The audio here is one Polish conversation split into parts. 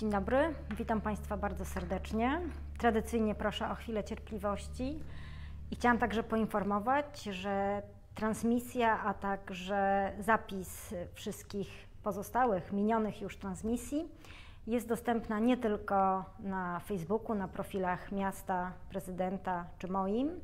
Dzień dobry, witam Państwa bardzo serdecznie. Tradycyjnie proszę o chwilę cierpliwości i chciałam także poinformować, że transmisja, a także zapis wszystkich pozostałych, minionych już transmisji jest dostępna nie tylko na Facebooku, na profilach miasta, prezydenta czy moim,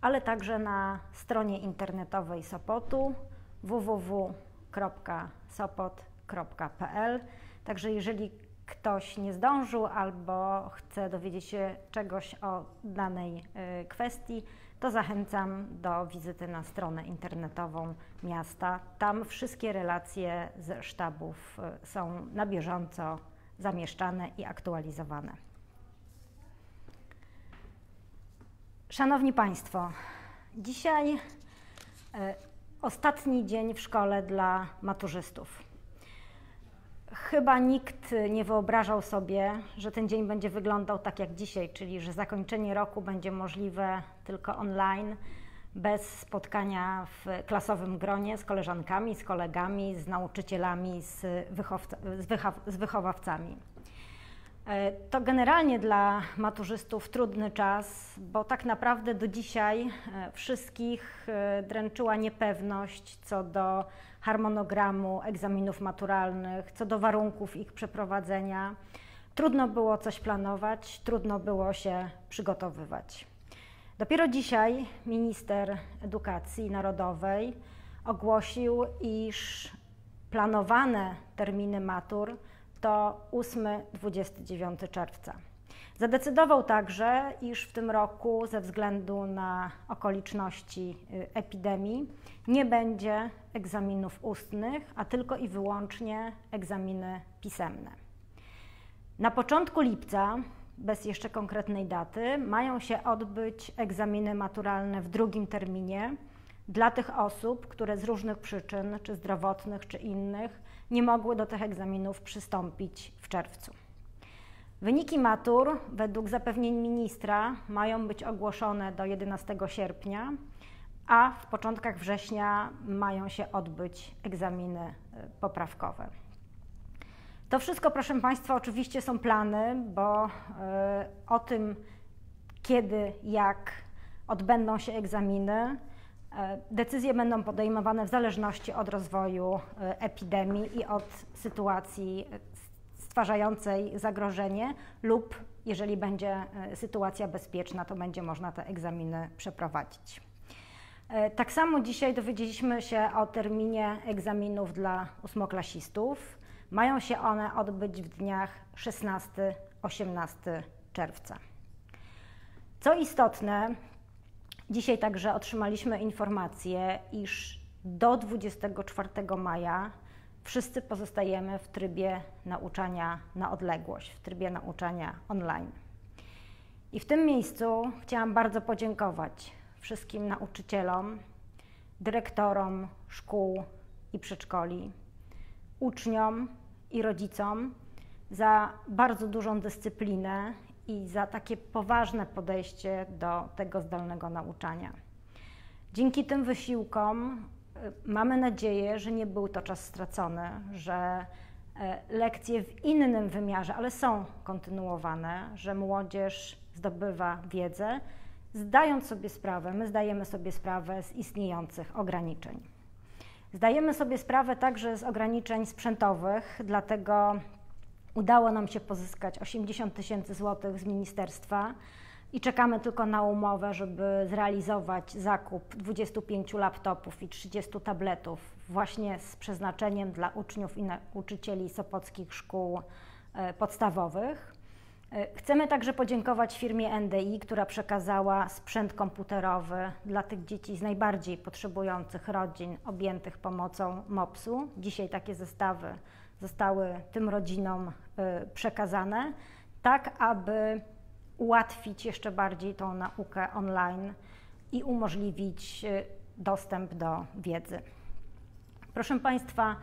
ale także na stronie internetowej Sopotu www.sopot.pl. Także jeżeli ktoś nie zdążył albo chce dowiedzieć się czegoś o danej y, kwestii, to zachęcam do wizyty na stronę internetową miasta. Tam wszystkie relacje ze sztabów y, są na bieżąco zamieszczane i aktualizowane. Szanowni Państwo, dzisiaj y, ostatni dzień w szkole dla maturzystów. Chyba nikt nie wyobrażał sobie, że ten dzień będzie wyglądał tak jak dzisiaj, czyli że zakończenie roku będzie możliwe tylko online, bez spotkania w klasowym gronie z koleżankami, z kolegami, z nauczycielami, z, z, z wychowawcami. E, to generalnie dla maturzystów trudny czas, bo tak naprawdę do dzisiaj e, wszystkich e, dręczyła niepewność co do harmonogramu egzaminów maturalnych, co do warunków ich przeprowadzenia. Trudno było coś planować, trudno było się przygotowywać. Dopiero dzisiaj minister edukacji narodowej ogłosił, iż planowane terminy matur to 8-29 czerwca. Zadecydował także, iż w tym roku ze względu na okoliczności y, epidemii nie będzie egzaminów ustnych, a tylko i wyłącznie egzaminy pisemne. Na początku lipca, bez jeszcze konkretnej daty, mają się odbyć egzaminy maturalne w drugim terminie dla tych osób, które z różnych przyczyn, czy zdrowotnych, czy innych, nie mogły do tych egzaminów przystąpić w czerwcu. Wyniki matur według zapewnień ministra mają być ogłoszone do 11 sierpnia, a w początkach września mają się odbyć egzaminy y, poprawkowe. To wszystko, proszę Państwa, oczywiście są plany, bo y, o tym, kiedy, jak odbędą się egzaminy, decyzje będą podejmowane w zależności od rozwoju epidemii i od sytuacji stwarzającej zagrożenie lub jeżeli będzie e, sytuacja bezpieczna, to będzie można te egzaminy przeprowadzić. E, tak samo dzisiaj dowiedzieliśmy się o terminie egzaminów dla ósmoklasistów. Mają się one odbyć w dniach 16-18 czerwca. Co istotne, dzisiaj także otrzymaliśmy informację, iż do 24 maja wszyscy pozostajemy w trybie nauczania na odległość, w trybie nauczania online. I w tym miejscu chciałam bardzo podziękować wszystkim nauczycielom, dyrektorom szkół i przedszkoli, uczniom i rodzicom za bardzo dużą dyscyplinę i za takie poważne podejście do tego zdalnego nauczania. Dzięki tym wysiłkom mamy nadzieję, że nie był to czas stracony, że e, lekcje w innym wymiarze, ale są kontynuowane, że młodzież zdobywa wiedzę, zdając sobie sprawę, my zdajemy sobie sprawę z istniejących ograniczeń. Zdajemy sobie sprawę także z ograniczeń sprzętowych, dlatego udało nam się pozyskać 80 tysięcy złotych z ministerstwa i czekamy tylko na umowę, żeby zrealizować zakup 25 laptopów i 30 tabletów właśnie z przeznaczeniem dla uczniów i nauczycieli sopockich szkół e, podstawowych. E, chcemy także podziękować firmie NDI, która przekazała sprzęt komputerowy dla tych dzieci z najbardziej potrzebujących rodzin objętych pomocą MOPS-u. Dzisiaj takie zestawy zostały tym rodzinom e, przekazane, tak aby ułatwić jeszcze bardziej tą naukę online i umożliwić y, dostęp do wiedzy. Proszę Państwa,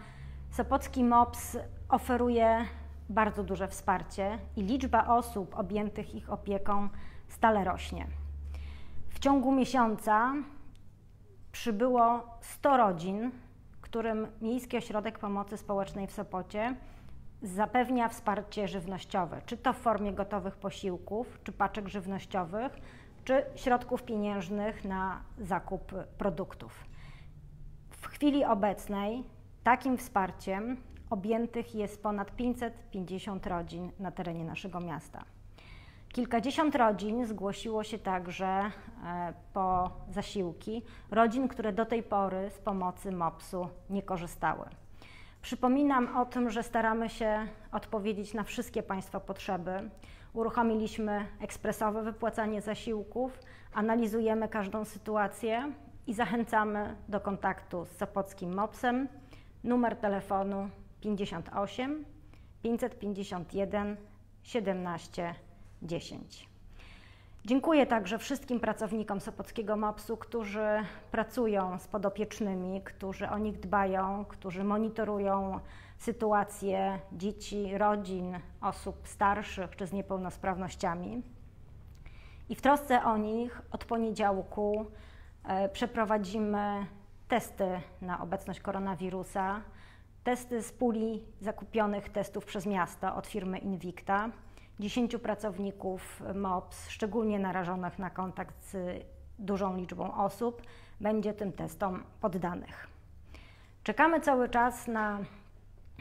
Sopocki MOPS oferuje bardzo duże wsparcie i liczba osób objętych ich opieką stale rośnie. W ciągu miesiąca przybyło 100 rodzin, którym Miejski Ośrodek Pomocy Społecznej w Sopocie zapewnia wsparcie żywnościowe, czy to w formie gotowych posiłków, czy paczek żywnościowych, czy środków pieniężnych na zakup produktów. W chwili obecnej takim wsparciem objętych jest ponad 550 rodzin na terenie naszego miasta. Kilkadziesiąt rodzin zgłosiło się także e, po zasiłki, rodzin, które do tej pory z pomocy MOPS-u nie korzystały. Przypominam o tym, że staramy się odpowiedzieć na wszystkie Państwa potrzeby. Uruchomiliśmy ekspresowe wypłacanie zasiłków, analizujemy każdą sytuację i zachęcamy do kontaktu z Sopockim MOPS-em. Numer telefonu 58 551 17 10. Dziękuję także wszystkim pracownikom Sopockiego MOPS-u, którzy pracują z podopiecznymi, którzy o nich dbają, którzy monitorują sytuację dzieci, rodzin, osób starszych czy z niepełnosprawnościami. I w trosce o nich od poniedziałku e, przeprowadzimy testy na obecność koronawirusa, testy z puli zakupionych testów przez miasto od firmy Invicta. 10 pracowników MOPS, szczególnie narażonych na kontakt z dużą liczbą osób, będzie tym testom poddanych. Czekamy cały czas na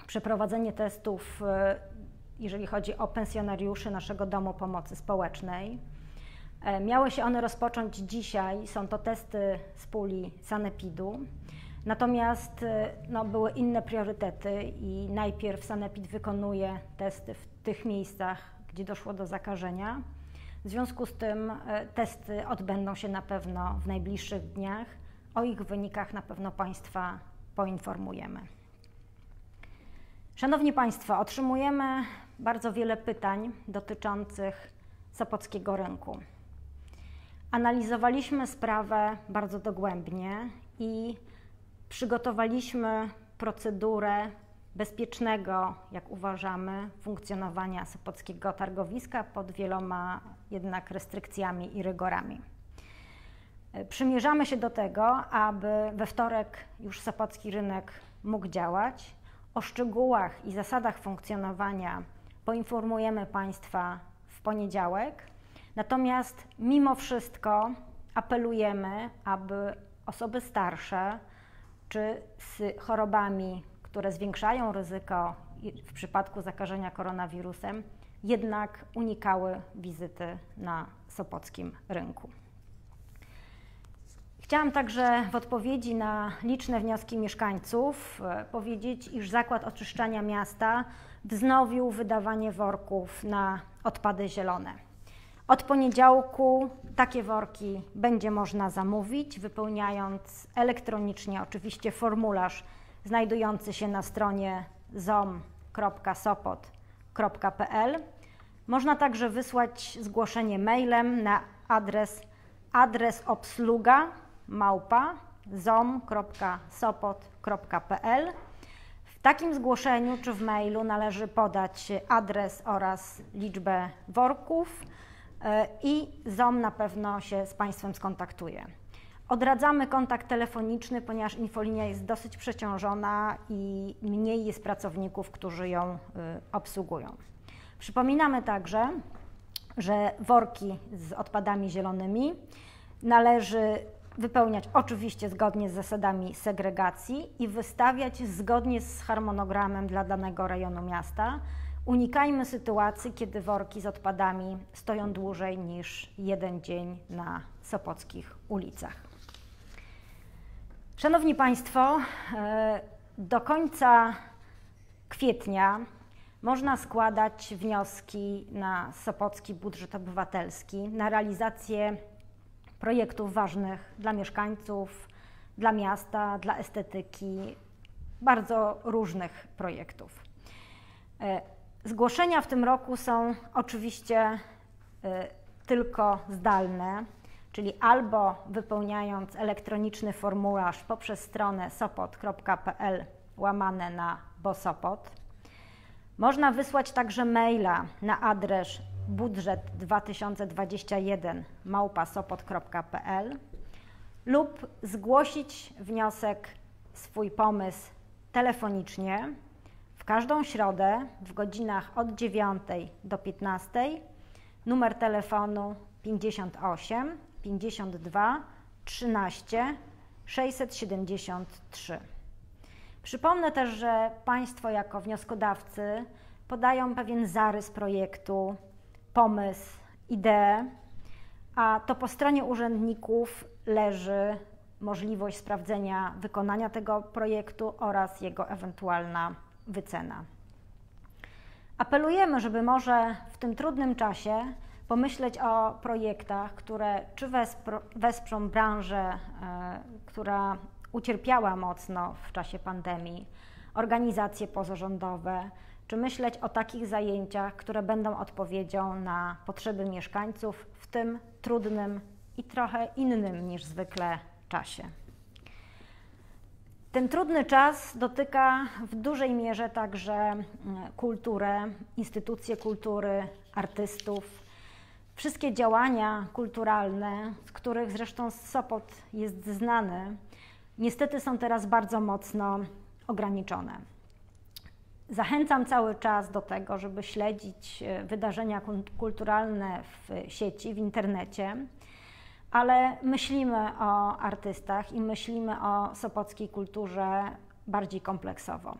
przeprowadzenie testów, e, jeżeli chodzi o pensjonariuszy naszego Domu Pomocy Społecznej. E, miały się one rozpocząć dzisiaj, są to testy z puli Sanepidu. Natomiast e, no, były inne priorytety i najpierw Sanepid wykonuje testy w tych miejscach, gdzie doszło do zakażenia. W związku z tym e, testy odbędą się na pewno w najbliższych dniach. O ich wynikach na pewno Państwa poinformujemy. Szanowni Państwo, otrzymujemy bardzo wiele pytań dotyczących Sopockiego rynku. Analizowaliśmy sprawę bardzo dogłębnie i przygotowaliśmy procedurę bezpiecznego, jak uważamy, funkcjonowania Sopockiego targowiska pod wieloma jednak restrykcjami i rygorami. E, przymierzamy się do tego, aby we wtorek już Sopocki rynek mógł działać. O szczegółach i zasadach funkcjonowania poinformujemy Państwa w poniedziałek. Natomiast mimo wszystko apelujemy, aby osoby starsze czy z chorobami które zwiększają ryzyko w przypadku zakażenia koronawirusem, jednak unikały wizyty na Sopockim rynku. Chciałam także w odpowiedzi na liczne wnioski mieszkańców e, powiedzieć, iż Zakład Oczyszczania Miasta wznowił wydawanie worków na odpady zielone. Od poniedziałku takie worki będzie można zamówić, wypełniając elektronicznie oczywiście formularz znajdujący się na stronie zom.sopot.pl. Można także wysłać zgłoszenie mailem na adres adres małpa. W takim zgłoszeniu czy w mailu należy podać adres oraz liczbę worków e, i ZOM na pewno się z Państwem skontaktuje. Odradzamy kontakt telefoniczny, ponieważ infolinia jest dosyć przeciążona i mniej jest pracowników, którzy ją y, obsługują. Przypominamy także, że worki z odpadami zielonymi należy wypełniać oczywiście zgodnie z zasadami segregacji i wystawiać zgodnie z harmonogramem dla danego rejonu miasta. Unikajmy sytuacji, kiedy worki z odpadami stoją dłużej niż jeden dzień na sopockich ulicach. Szanowni Państwo, e, do końca kwietnia można składać wnioski na Sopocki Budżet Obywatelski na realizację projektów ważnych dla mieszkańców, dla miasta, dla estetyki, bardzo różnych projektów. E, zgłoszenia w tym roku są oczywiście e, tylko zdalne czyli albo wypełniając elektroniczny formularz poprzez stronę sopot.pl łamane na bosopot. Można wysłać także maila na adres budżet 2021 małpasopot.pl lub zgłosić wniosek, swój pomysł telefonicznie w każdą środę w godzinach od 9 do 15 numer telefonu 58 52 13 673. Przypomnę też, że Państwo jako wnioskodawcy podają pewien zarys projektu, pomysł, ideę, a to po stronie urzędników leży możliwość sprawdzenia wykonania tego projektu oraz jego ewentualna wycena. Apelujemy, żeby może w tym trudnym czasie pomyśleć o projektach, które czy wesprą branżę, e, która ucierpiała mocno w czasie pandemii, organizacje pozarządowe, czy myśleć o takich zajęciach, które będą odpowiedzią na potrzeby mieszkańców w tym trudnym i trochę innym niż zwykle czasie. Ten trudny czas dotyka w dużej mierze także mm, kulturę, instytucje kultury, artystów, wszystkie działania kulturalne, z których zresztą Sopot jest znany, niestety są teraz bardzo mocno ograniczone. Zachęcam cały czas do tego, żeby śledzić e, wydarzenia kulturalne w sieci, w internecie, ale myślimy o artystach i myślimy o sopockiej kulturze bardziej kompleksowo.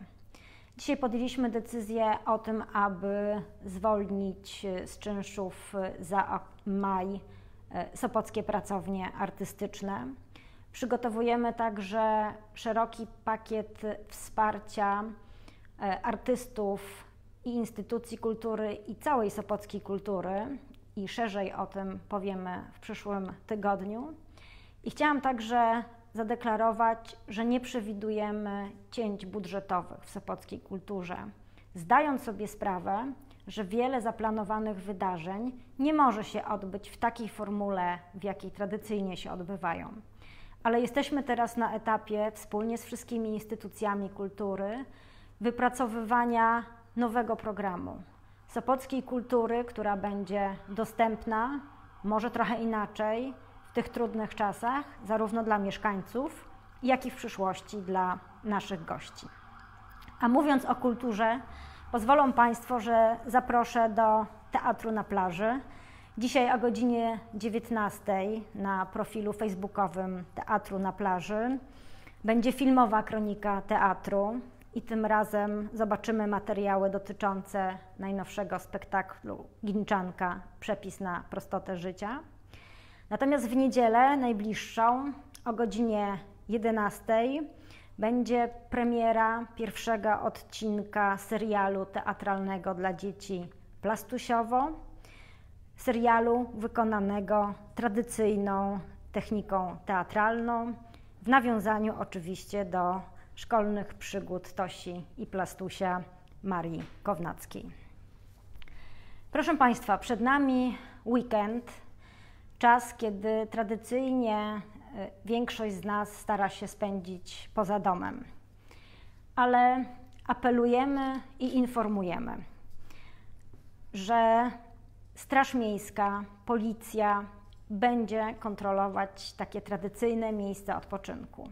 Dzisiaj podjęliśmy decyzję o tym, aby zwolnić z czynszów za maj e, sopockie pracownie artystyczne. Przygotowujemy także szeroki pakiet wsparcia e, artystów i instytucji kultury i całej sopockiej kultury i szerzej o tym powiemy w przyszłym tygodniu. I chciałam także zadeklarować, że nie przewidujemy cięć budżetowych w sopockiej kulturze, zdając sobie sprawę, że wiele zaplanowanych wydarzeń nie może się odbyć w takiej formule, w jakiej tradycyjnie się odbywają. Ale jesteśmy teraz na etapie wspólnie z wszystkimi instytucjami kultury wypracowywania nowego programu Sopockiej kultury, która będzie dostępna, może trochę inaczej, tych trudnych czasach, zarówno dla mieszkańców, jak i w przyszłości dla naszych gości. A mówiąc o kulturze, pozwolą Państwo, że zaproszę do Teatru na plaży. Dzisiaj o godzinie 19 na profilu facebookowym Teatru na plaży będzie filmowa kronika teatru i tym razem zobaczymy materiały dotyczące najnowszego spektaklu Ginczanka Przepis na prostotę życia. Natomiast w niedzielę najbliższą o godzinie 11 będzie premiera pierwszego odcinka serialu teatralnego dla dzieci Plastusiowo, serialu wykonanego tradycyjną techniką teatralną, w nawiązaniu oczywiście do szkolnych przygód Tosi i Plastusia Marii Kownackiej. Proszę Państwa, przed nami weekend, czas, kiedy tradycyjnie e, większość z nas stara się spędzić poza domem. Ale apelujemy i informujemy, że Straż Miejska, policja będzie kontrolować takie tradycyjne miejsca odpoczynku.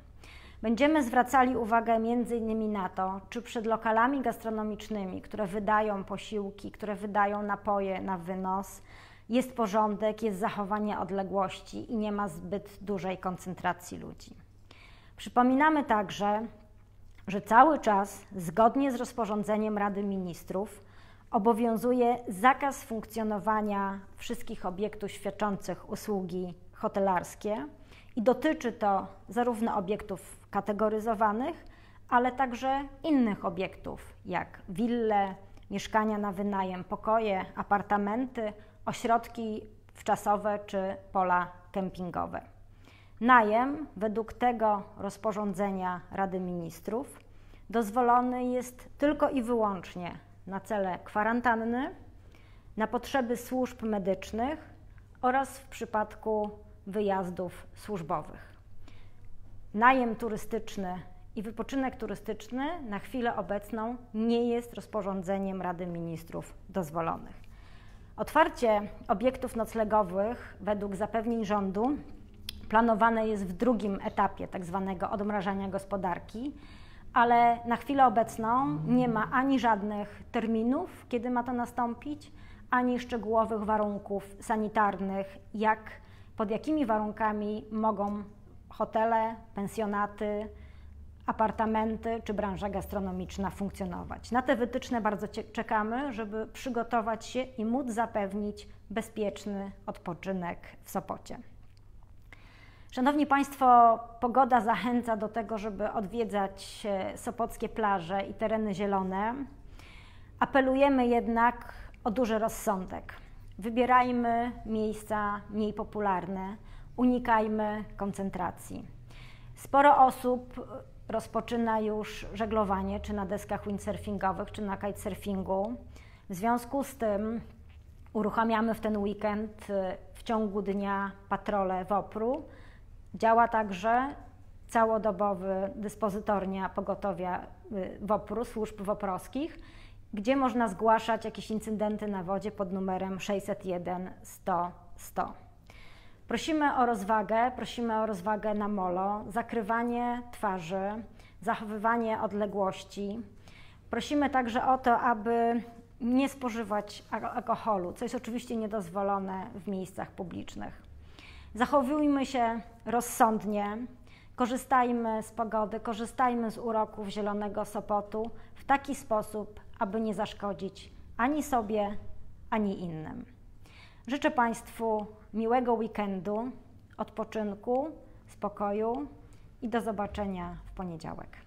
Będziemy zwracali uwagę innymi na to, czy przed lokalami gastronomicznymi, które wydają posiłki, które wydają napoje na wynos, jest porządek, jest zachowanie odległości i nie ma zbyt dużej koncentracji ludzi. Przypominamy także, że cały czas, zgodnie z rozporządzeniem Rady Ministrów, obowiązuje zakaz funkcjonowania wszystkich obiektów świadczących usługi hotelarskie i dotyczy to zarówno obiektów kategoryzowanych, ale także innych obiektów, jak wille, mieszkania na wynajem, pokoje, apartamenty, ośrodki wczasowe czy pola kempingowe. Najem według tego rozporządzenia Rady Ministrów dozwolony jest tylko i wyłącznie na cele kwarantanny, na potrzeby służb medycznych oraz w przypadku wyjazdów służbowych najem turystyczny i wypoczynek turystyczny na chwilę obecną nie jest rozporządzeniem Rady Ministrów dozwolonych. Otwarcie obiektów noclegowych według zapewnień rządu planowane jest w drugim etapie tzw. Tak odmrażania gospodarki, ale na chwilę obecną nie ma ani żadnych terminów, kiedy ma to nastąpić, ani szczegółowych warunków sanitarnych, jak pod jakimi warunkami mogą hotele, pensjonaty, apartamenty czy branża gastronomiczna funkcjonować. Na te wytyczne bardzo czekamy, żeby przygotować się i móc zapewnić bezpieczny odpoczynek w Sopocie. Szanowni Państwo, pogoda zachęca do tego, żeby odwiedzać sopockie plaże i tereny zielone. Apelujemy jednak o duży rozsądek. Wybierajmy miejsca mniej popularne, unikajmy koncentracji. Sporo osób rozpoczyna już żeglowanie, czy na deskach windsurfingowych, czy na kitesurfingu. W związku z tym uruchamiamy w ten weekend w ciągu dnia patrole WOPR-u. Działa także całodobowy dyspozytornia pogotowia y, WOPR-u, służb WOPR-owskich, gdzie można zgłaszać jakieś incydenty na wodzie pod numerem 601 100 100. Prosimy o rozwagę, prosimy o rozwagę na molo, zakrywanie twarzy, zachowywanie odległości. Prosimy także o to, aby nie spożywać alkoholu, co jest oczywiście niedozwolone w miejscach publicznych. Zachowujmy się rozsądnie, korzystajmy z pogody, korzystajmy z uroków Zielonego Sopotu w taki sposób, aby nie zaszkodzić ani sobie, ani innym. Życzę Państwu miłego weekendu, odpoczynku, spokoju i do zobaczenia w poniedziałek.